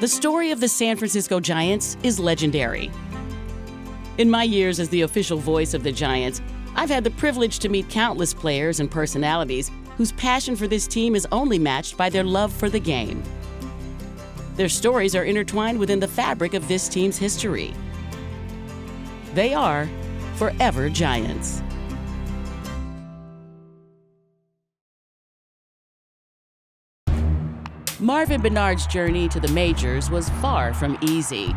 The story of the San Francisco Giants is legendary. In my years as the official voice of the Giants, I've had the privilege to meet countless players and personalities whose passion for this team is only matched by their love for the game. Their stories are intertwined within the fabric of this team's history. They are forever Giants. Marvin Benard's journey to the majors was far from easy.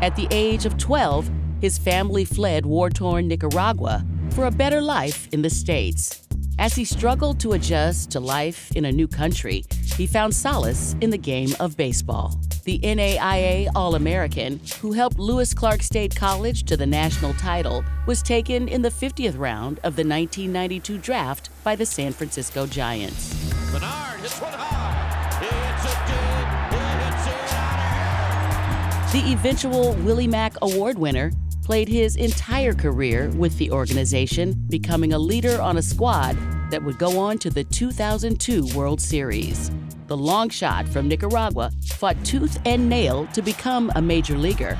At the age of 12, his family fled war torn Nicaragua for a better life in the States. As he struggled to adjust to life in a new country, he found solace in the game of baseball. The NAIA All American, who helped Lewis Clark State College to the national title, was taken in the 50th round of the 1992 draft by the San Francisco Giants. Benard hits one high. He hits it deep. He hits it out of here. The eventual Willie Mac Award winner played his entire career with the organization, becoming a leader on a squad that would go on to the 2002 World Series. The long shot from Nicaragua fought tooth and nail to become a major leaguer,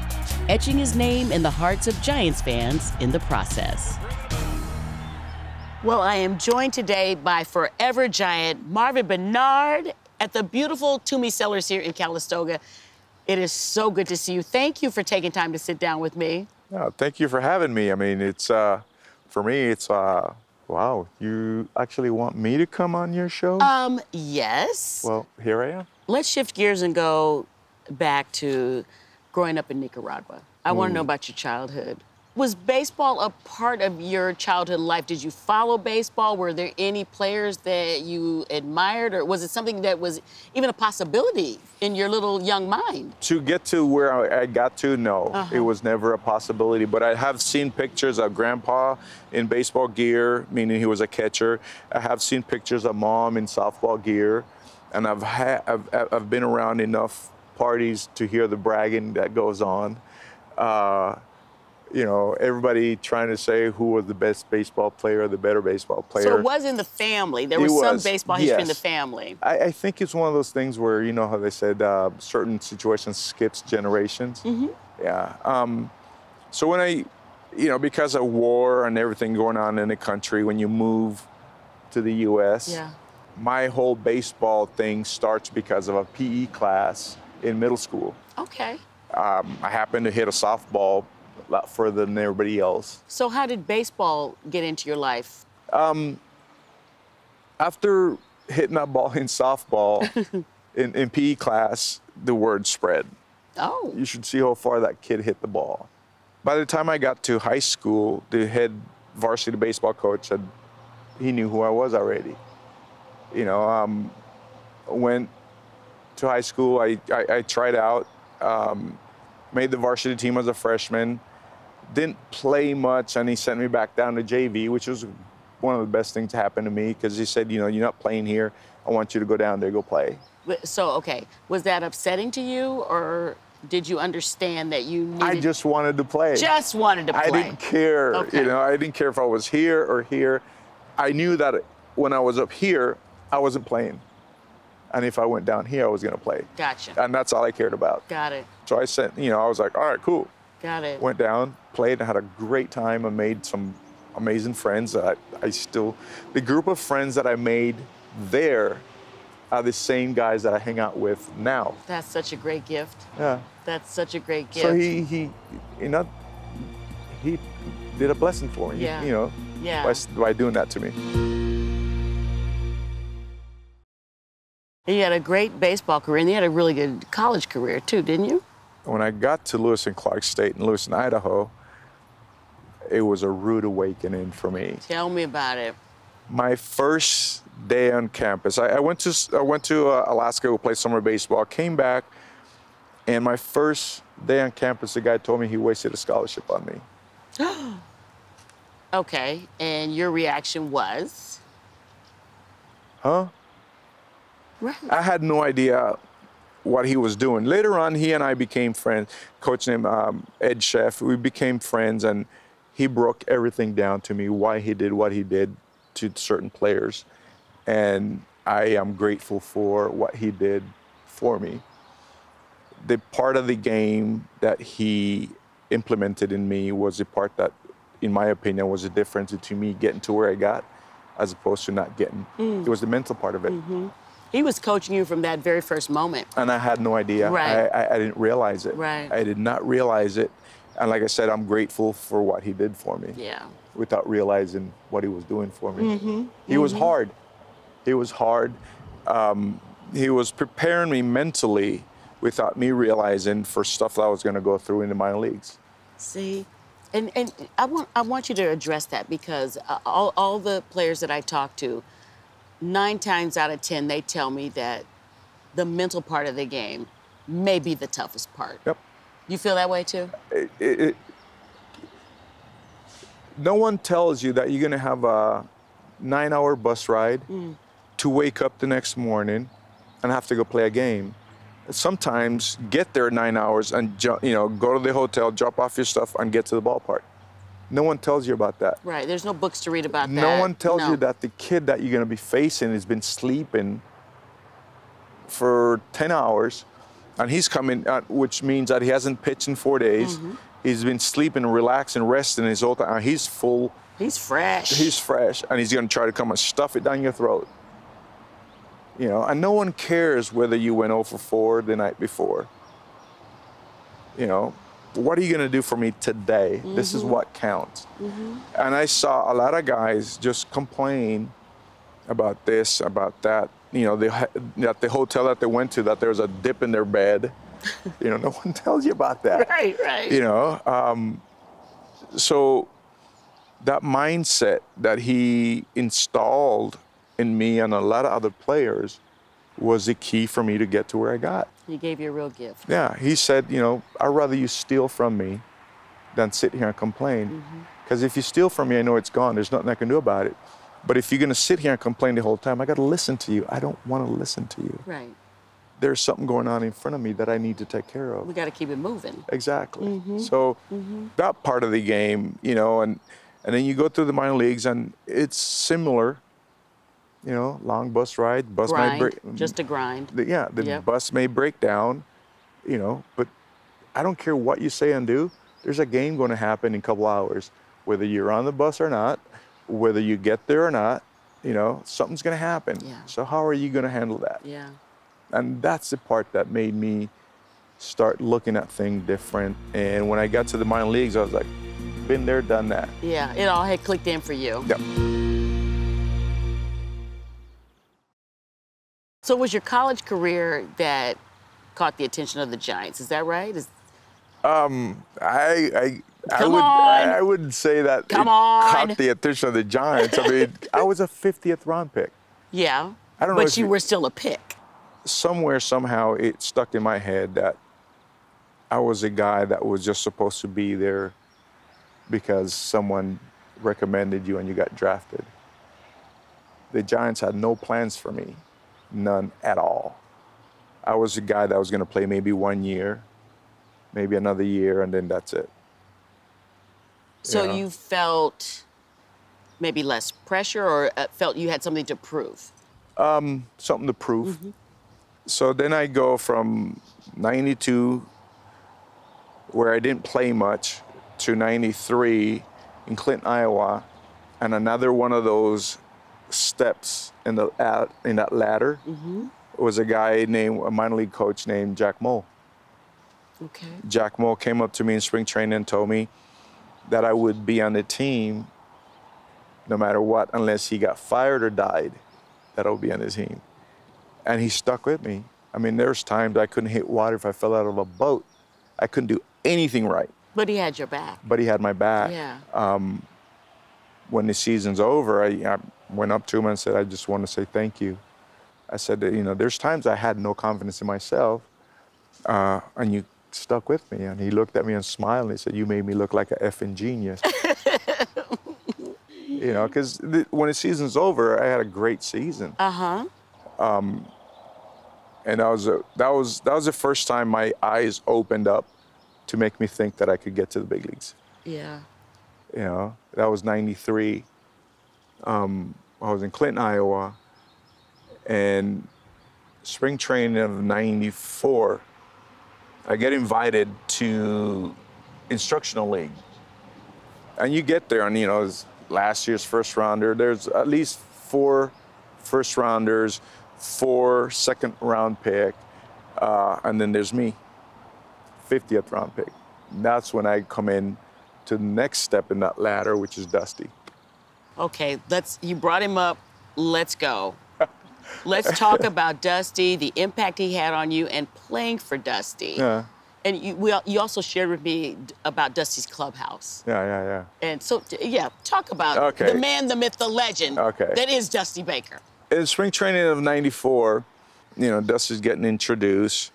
etching his name in the hearts of Giants fans in the process. Well, I am joined today by forever Giant Marvin Benard at the beautiful Twomey Cellars here in Calistoga. It is so good to see you. Thank you for taking time to sit down with me. Yeah, thank you for having me. I mean, it's uh, for me, it's uh, wow. You actually want me to come on your show? Um, yes. well, here I am. Let's shift gears and go back to growing up in Nicaragua. I want to know about your childhood. Was baseball a part of your childhood life? Did you follow baseball? Were there any players that you admired, or was it something that was even a possibility in your little young mind? To get to where I got to, no, Uh-huh. it was never a possibility. But I have seen pictures of Grandpa in baseball gear, meaning he was a catcher. I have seen pictures of Mom in softball gear, and I've had I've, I've been around enough parties to hear the bragging that goes on. Uh, you know, everybody trying to say who was the best baseball player, the better baseball player. So it was in the family. There It was, some baseball history in the family. I, I think it's one of those things where you know how they said uh, certain situations skips generations. Mm-hmm. Yeah. Um, so when I, you know, because of war and everything going on in the country, when you move to the U.S., Yeah. my whole baseball thing starts because of a PE class in middle school. Okay. Um, I happened to hit a softball a lot further than everybody else. So how did baseball get into your life? After hitting that ball in softball in, in PE class, the word spread. Oh. you should see how far that kid hit the ball. By the time I got to high school, the head varsity baseball coach said he knew who I was already. You know, um, went to high school. I, I, I tried out, um, made the varsity team as a freshman. Didn't play much, and he sent me back down to JV, which was one of the best things to happen to me because he said, you know, you're not playing here. I want you to go down there, go play. So, okay, was that upsetting to you, or did you understand that you needed I just wanted to play. just wanted to play? I didn't care. Okay. You know, I didn't care if I was here or here. I knew that when I was up here, I wasn't playing. And if I went down here, I was going to play. Gotcha. And that's all I cared about. Got it. So I sent, you know, I was like, all right, cool. Got it. Went down, played, and had a great time. I made some amazing friends that I, I still, the group of friends that I made there are the same guys that I hang out with now. That's such a great gift. Yeah. That's such a great gift. So he, he, you know, he did a blessing for me, Yeah. you know, Yeah. by, by doing that to me. You had a great baseball career, and you had a really good college career too, didn't you? When I got to Lewis and Clark State in Lewiston Idaho, it was a rude awakening for me. Tell me about it. My first day on campus, I, I went to I went to uh, Alaska to play summer baseball. Came back, and my first day on campus, the guy told me he wasted a scholarship on me. Okay, and your reaction was? Huh? Right. I had no idea what he was doing. Later on, he and I became friends. Coach named um, Ed Cheff. We became friends, and he broke everything down to me why he did what he did to certain players. And I am grateful for what he did for me. The part of the game that he implemented in me was the part that, in my opinion, was the difference between me getting to where I got as opposed to not getting. It was the mental part of it. He was coaching you from that very first moment. And I had no idea. Right. I, I, I didn't realize it. Right. I did not realize it. And like I said, I'm grateful for what he did for me Yeah. without realizing what he was doing for me. Mm-hmm. He was hard. He was hard. Um, he was preparing me mentally without me realizing for stuff that I was going to go through in the minor leagues. See, and and I want I want you to address that because uh, all all the players that I talk to, nine times out of ten they tell me that the mental part of the game may be the toughest part. Yep. You feel that way too? It, it, it- no one tells you that you're going to have a nine hour bus ride mm. to wake up the next morning and have to go play a game. Sometimes get there nine hours and you know go to the hotel, drop off your stuff, and get to the ballpark. No one tells you about that. Right. There's no books to read about that. No one tells No. you that the kid that you're going to be facing has been sleeping for 10 hours and he's coming, uh, which means that he hasn't pitched in four days. Mm-hmm. He's been sleeping, relaxing, resting his whole time. And He's full, He's fresh. he's fresh, and he's going to try to come and stuff it down your throat. You know, and no one cares whether you went over for 4 the night before. You know, what are you going to do for me today? This Mm-hmm. is what counts. And I saw a lot of guys just complain about this, about that. You know, they, at the hotel that they went to, that there was a dip in their bed. you know, no one tells you about that. right. Right. You know, um, so that mindset that he installed in me and a lot of other players was the key for me to get to where I got. He gave you a real gift. Yeah, he said, you know, I'd rather you steal from me than sit here and complain. Mm-hmm. Because if you steal from me, I know it's gone. There's nothing I can do about it. But if you're going to sit here and complain the whole time, I got to listen to you. I don't want to listen to you. Right. There's something going on in front of me that I need to take care of. We got to keep it moving. Exactly. Mm-hmm. So mm-hmm. that part of the game, you know, and and then you go through the minor leagues, and it's similar. You know, long bus ride, bus Grind. may break. Just a grind. the, yeah, the Yep. bus may break down. You know, but I don't care what you say and do. There's a game going to happen in a couple hours, whether you're on the bus or not, whether you get there or not. You know, something's going to happen. Yeah. So how are you going to handle that? Yeah. and that's the part that made me start looking at things different. And when I got to the minor leagues, I was like, been there, done that. Yeah. It all had clicked in for you. Yep. So it was your college career that caught the attention of the Giants. Is that right? Is, um, I I I Come would on. I would say that Come it on. caught the attention of the Giants. I mean, I was a 50th round pick. yeah. I don't know But if you you- were still a pick. Somewhere somehow it stuck in my head that I was a guy that was just supposed to be there because someone recommended you and you got drafted. The Giants had no plans for me, none at all. I was a guy that was going to play maybe one year, maybe another year, and then that's it. So Yeah. you felt maybe less pressure or uh, felt you had something to prove? something to prove. So then I go from 92, where I didn't play much, to 93 in Clinton, Iowa, and another one of those steps in the in that ladder mm-hmm. was a guy named a minor league coach named Jack Moe. Okay. Jack Moe came up to me in spring training and told me that I would be on the team no matter what, unless he got fired or died, that I would be on the team. And he stuck with me. I mean, there's times I couldn't hit water if I fell out of a boat. I couldn't do anything right, But he had your back. but he had my back. Yeah. Um, when the season's over, I, I went up to him and said, I just want to say thank you. I said, that, you know, there's times I had no confidence in myself, uh, and you stuck with me. And he looked at me and smiled and he said, You made me look like a effing genius. you know, because when the season's over, I had a great season. Uh huh. and that was a, that was that was the first time my eyes opened up to make me think that I could get to the big leagues. Yeah. You know, that was '93. Um, I was in Clinton, Iowa, And spring training of 94, I get invited to instructional league. And you get there and, you know, last year's first rounder, there's at least four first rounders, four second round pick, uh, and then there's me, 50th round pick. That's when I come in to the next step in that ladder, which is Dusty. Okay, let's. You brought him up. Let's go. Let's talk about Dusty, the impact he had on you, and playing for Dusty. Yeah, And you, we, you also shared with me about Dusty's clubhouse. yeah, yeah, yeah. And so, yeah, talk about Okay. the man, the myth, the legend Okay. that is Dusty Baker. in spring training of 94 you know dusty's getting introduced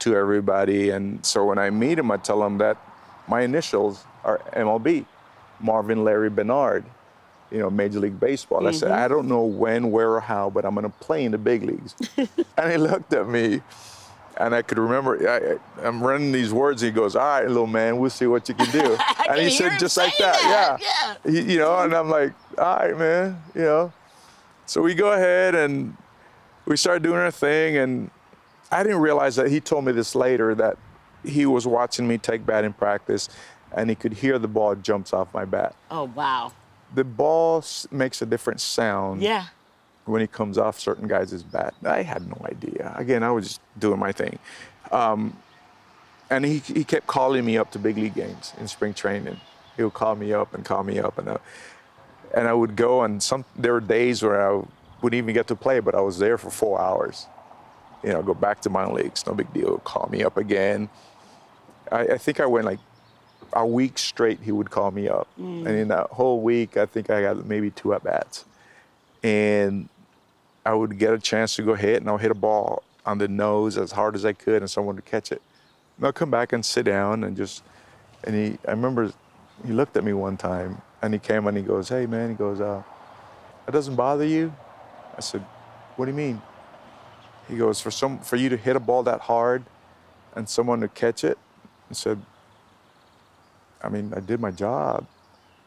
to everybody and so when i meet him i tell him that my initials are mlb marvin larry benard you know major league baseball i said i don't know when where or how but i'm going to play in the big leagues and he looked at me and I could remember I, I'm running these words. And he goes, "All right, little man, we'll see what you can do." and he said just like that, that, yeah. He- you know, and I'm like, "All right, man," you know. So we go ahead and we started doing our thing, and I didn't realize that he told me this later that he was watching me take batting practice, and he could hear the ball jumps off my bat. Oh, wow. The ball makes a different sound Yeah. when he comes off certain guys' bat. I had no idea. Again, I was just doing my thing. Um, and he, he kept calling me up to big league games in spring training. He would call me up and call me up, and I, and I would go. And some there were days where I wouldn't even get to play, but I was there for four hours. You know, go back to minor leagues, no big deal. Call me up again. I, I think I went like a week straight. He would call me up, and in that whole week, I think I got maybe two at bats and I would get a chance to go hit, and I'll hit a ball on the nose as hard as I could, and someone would catch it. And I'll come back and sit down and just, and he, I remember he looked at me one time, and he came and he goes, "Hey man," he goes, uh, "That doesn't bother you?" I said, "What do you mean?" He goes, "For some, for you to hit a ball that hard, and someone to catch it," I said, "I mean, I did my job.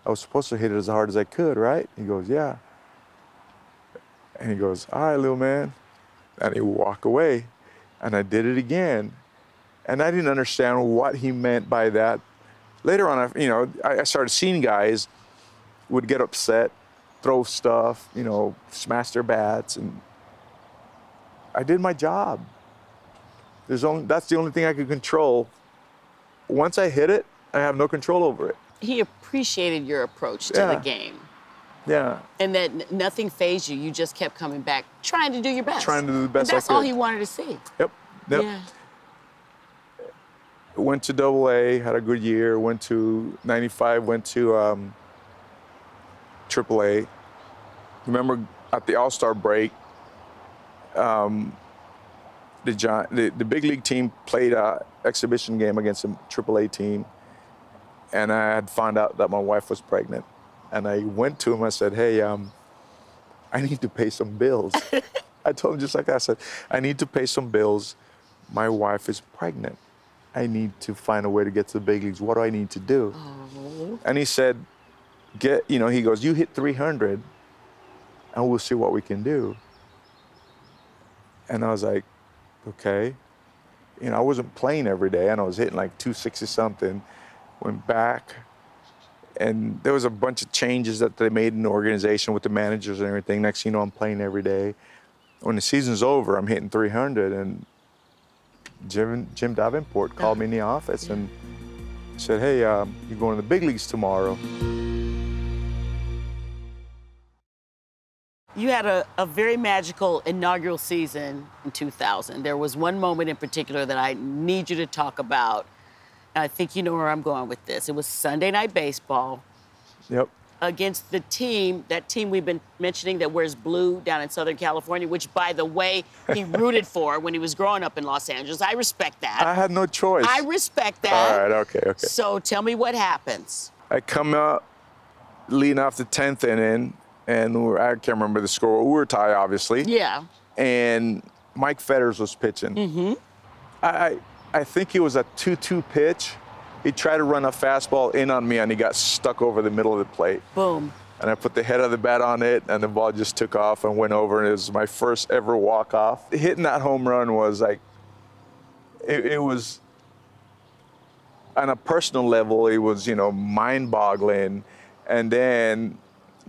I was supposed to hit it as hard as I could, right?" He goes, "Yeah." And he goes, All right, little man. And he walk away. And I did it again. And I didn't understand what he meant by that. Later on, I, you know, I, started seeing guys would get upset, throw stuff, you know, smash their bats. And I did my job. There's only, that's the only thing I could control. Once I hit it, I have no control over it. He appreciated your approach to Yeah. the game. Yeah. And that nothing phased you. You just kept coming back, trying to do your best. Trying to do the best And that's all he wanted to see. Yep. Yep. Yeah. went to double A, had a good year, went to 95, went to um, triple A. Remember at the All-Star break, um, the, Gi- the, the big league team played a exhibition game against a triple A team. And I had found out that my wife was pregnant. And I went to him, I said, hey, um, I need to pay some bills. I told him just like that. I said, I need to pay some bills. My wife is pregnant. I need to find a way to get to the big leagues. What do I need to do? And he said, get, you know, he goes, you hit 300 and we'll see what we can do. And I was like, okay. You know, I wasn't playing every day and I was hitting like 260 something. Went back and there was a bunch of changes that they made in the organization with the managers and everything. Next thing you know, I'm playing every day. When the season's over, I'm hitting 300 and Jim, Jim Davenport called me in the office and said, "Hey, um, you're going to the big leagues tomorrow." You had a, a very magical inaugural season in 2000. There was one moment in particular that I need you to talk about. I think you know where I'm going with this. It was Sunday Night Baseball Yep. against the team, that team we've been mentioning that wears blue down in Southern California, which, by the way, he rooted for when he was growing up in Los Angeles. I respect that. I had no choice. I respect that. All right. Okay. Okay. So tell me what happens. I come out leading off the tenth inning, and I can't remember the score. We were tied, obviously. Yeah. and Mike Fetters was pitching. Mm-hmm. I, I I think it was a 2-2 pitch. He tried to run a fastball in on me, and he got stuck over the middle of the plate. Boom. and I put the head of the bat on it, and the ball just took off and went over, and it was my first ever walk off. Hitting that home run was like, it, it was on a personal level, it was you know mind-boggling, and then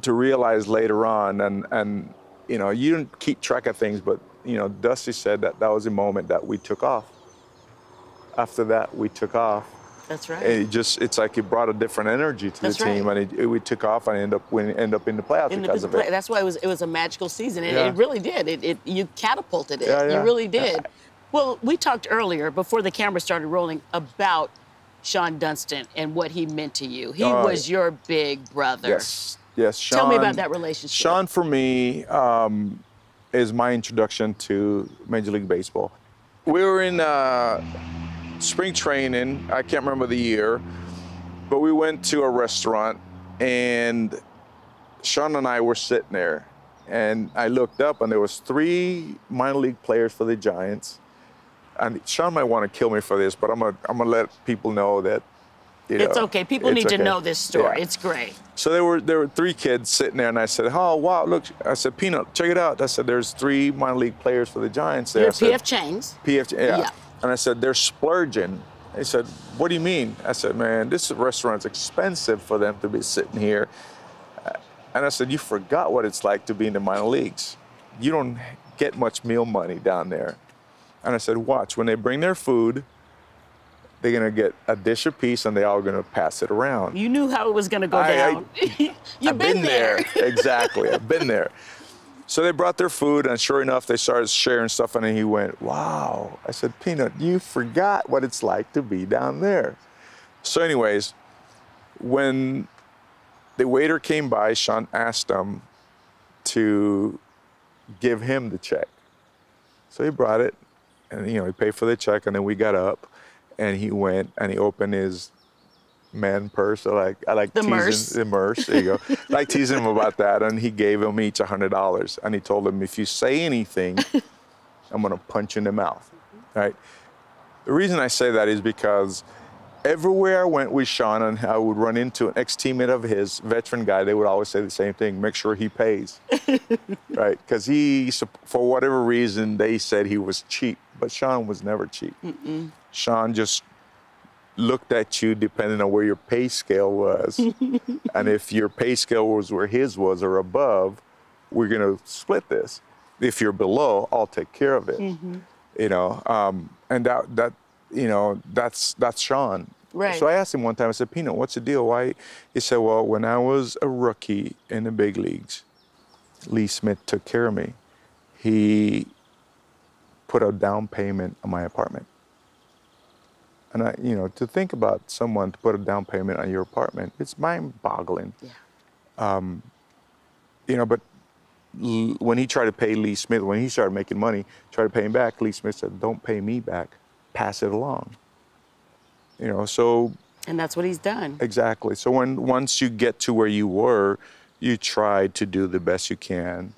to realize later on, and and you know you don't keep track of things, but you know Dusty said that that was a moment that we took off. After that, we took off. That's right. It just it's like it brought a different energy to That's the team, right. and it, it, we took off and ended up we ended up in the playoffs in because the of play- it. That's why it was it was a magical season. It, Yeah. it really did. It, it you catapulted it. Yeah, yeah. You really did. Well, we talked earlier before the camera started rolling about Shawon Dunston and what he meant to you. He Oh, was your big brother. Yes, yes. Shawon, Tell me about that relationship. Shawon, for me, um, is my introduction to Major League Baseball. We were in uh, spring training. I can't remember the year, but we went to a restaurant, and Shawon and I were sitting there, and I looked up, and there was three minor league players for the Giants. And Shawon might want to kill me for this, but I'm gonna I'm gonna let people know that. You It's okay. People it's need to know this story. Yeah. It's great. So there were there were three kids sitting there, and I said, "Oh wow, look!" I said, "Peanut, check it out." I said, "There's three minor league players for the Giants there." You're I said, PF Chang's. PF, yeah. Yeah. And I said, "They're splurging." He said, "What do you mean?" I said, "Man, this restaurant's expensive for them to be sitting here." Uh, and I said, "You forgot what it's like to be in the minor leagues. You don't get much meal money down there." And I said, "Watch when they bring their food." They're gonna get a dish apiece, and they're all gonna pass it around. You knew how it was going to go I- I- down. You've I've been, there. exactly. I've been there. So they brought their food, and sure enough, they started sharing stuff, and he went, "Wow!" I said, "Peanut, you forgot what it's like to be down there." So, anyways, when the waiter came by, Shawon asked him to give him the check. So he brought it, and you know he paid for the check, and then we got up, and he went and he opened his man purse. I like I like The teasing merce. the merce. There you go. I like teasing him about that, and he gave them each a hundred dollars, and he told them if you say anything, I'm gonna punch you in the mouth. Right. The reason I say that is because everywhere I went with Shawon and I would run into an ex-teammate of his, veteran guy, they would always say the same thing: make sure he pays, right? Because he, for whatever reason, they said he was cheap, but Shawon was never cheap. Shawon just looked at you depending on where your pay scale was, and if your pay scale was where his was or above, we're gonna split this. If you're below, I'll take care of it. You know, um, and that that you know that's that's Shawon. Right. So I asked him one time. I said, "Peanut, what's the deal? Why?" He said, "Well, when I was a rookie in the big leagues, Lee Smith took care of me. He put a down payment on my apartment." And I, you know, to think about someone to put a down payment on your apartment, it's mind-boggling. Yeah. Um, you know, but L- when he tried to pay Lee Smith, when he started making money, tried to pay him back, Lee Smith said, "Don't pay me back, pass it along." You know, so And that's what he's done. exactly. So when once you get to where you were, you try to do the best you can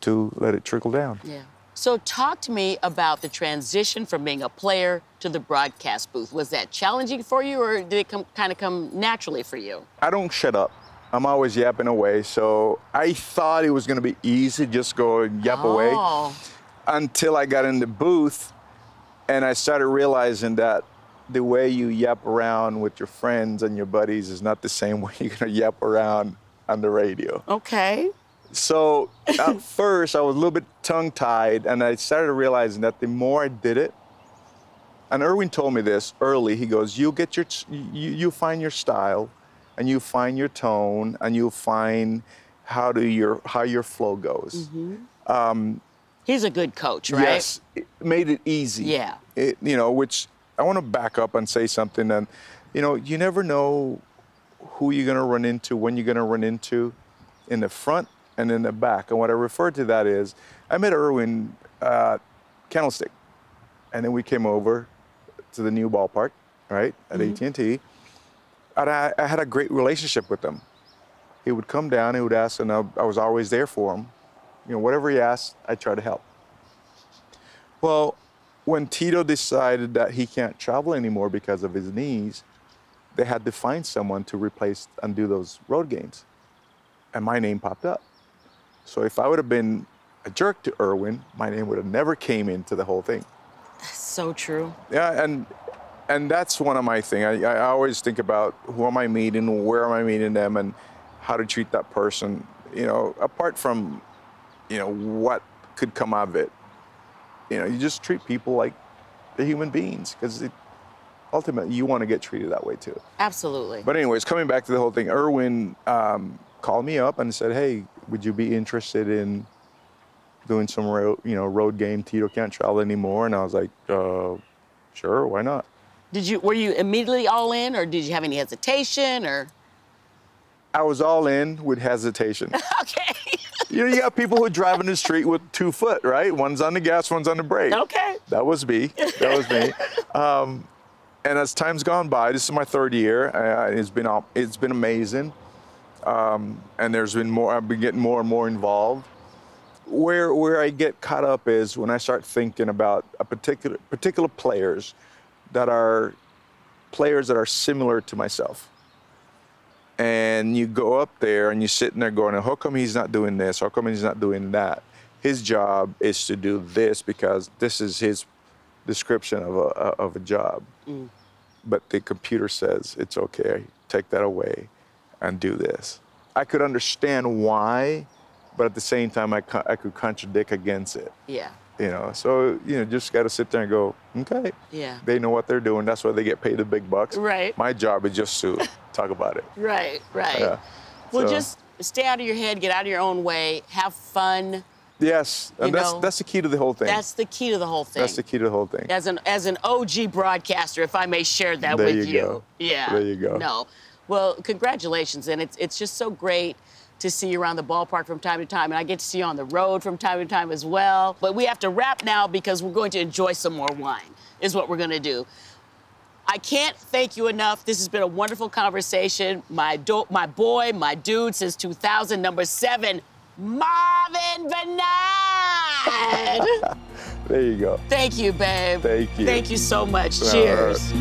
to let it trickle down. Yeah. So talk to me about the transition from being a player to the broadcast booth. Was that challenging for you or did it come kind of come naturally for you? I don't shut up. I'm always yapping away. So I thought it was going to be easy, just go and yap away. Oh, until I got in the booth and I started realizing that the way you yap around with your friends and your buddies is not the same way you're gonna yap around on the radio. okay. So at first I was a little bit tongue tied and I started realizing that the more I did it, and Erwin told me this early, he goes, you'll get your, you, you find your style and you find your tone and you'll find how do your, how your flow goes. Mm-hmm. Um, He's a good coach, right? Yes, it made it easy. Yeah. It, you know, which I want to back up and say something. And you know, you never know who you're gonna run into, when you're gonna run into, in the front and in the back. And what I refer to that is, I met Erwin uh, Candlestick, and then we came over to the new ballpark, right at AT&T, and I, I had a great relationship with him. He would come down, he would ask, and I, I was always there for him. You know, whatever he asked, I try to help. Well, when Tito decided that he can't travel anymore because of his knees, they had to find someone to replace and do those road games. and my name popped up. So if I would have been a jerk to Erwin, my name would have never came into the whole thing. So true. Yeah, and and that's one of my thing. I, I always think about who am I meeting, where am I meeting them, and how to treat that person. You know, apart from you know what could come out of it. You know, you just treat people like they're human beings because ultimately you want to get treated that way too. Absolutely. But anyways, coming back to the whole thing, Erwin um, called me up and said, "Hey, would you be interested in doing some road, you know, road game? Tito can't travel anymore." And I was like, uh, "Sure, why not?" Did you were you immediately all in, or did you have any hesitation, or? I was all in with hesitation. Okay. you know, you got people who drive in the street with two foot, right? One's on the gas, one's on the brake. okay. That was me. That was me. Um, and as time's gone by, this is my third year. Uh, it's been it's been amazing, um, and there's been more. I've been getting more and more involved. Where where I get caught up is when I start thinking about a particular particular players that are players that are similar to myself. And you go up there and you're sitting there going, how come he's not doing this? How come he's not doing that? His job is to do this because this is his description of a, of a job. But the computer says it's okay, take that away and do this. I could understand why, but at the same time, I, I could contradict against it. Yeah. You know, so you know, just got to sit there and go, okay. Yeah. They know what they're doing. That's why they get paid the big bucks. Right. My job is just to talk about it. Right. Right. Yeah. Well, So- just stay out of your head, get out of your own way, have fun. Yes, and that's know, that's the key to the whole thing. That's the key to the whole thing. That's the key to the whole thing. As an as an OG broadcaster, if I may share that There with you go. Yeah. There you go. No. Well, congratulations, and it's it's just so great to see you around the ballpark from time to time, and I get to see you on the road from time to time as well. But we have to wrap now because we're going to enjoy some more wine. Is what we're going to do. I can't thank you enough. This has been a wonderful conversation. My do- my boy, my dude since 2000, number seven, Marvin Benard. There you go. Thank you, babe. Thank you. Thank you so much. Cheers.